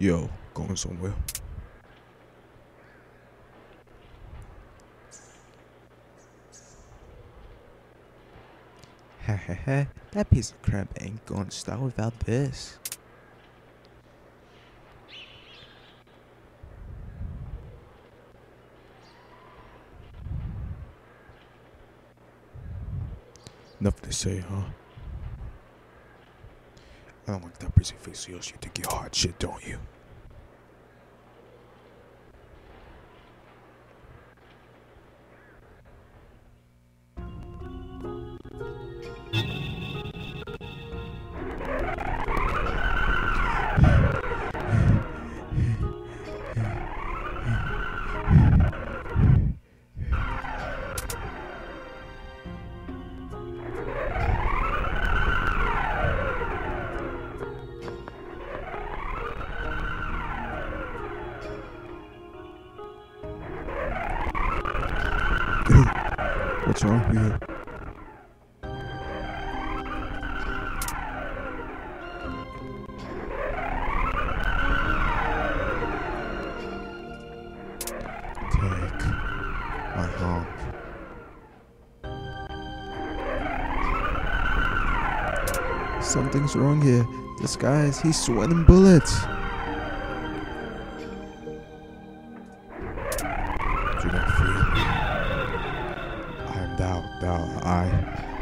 Yo, going somewhere. Heh that piece of crap ain't gonna start without this. Nothing to say, huh? I don't like that pretty face yours. You think you're hot shit, don't you? What's wrong with you? Take my. Something's wrong here. This guy is, he's sweating bullets. Do not fear. Thou, thou, I.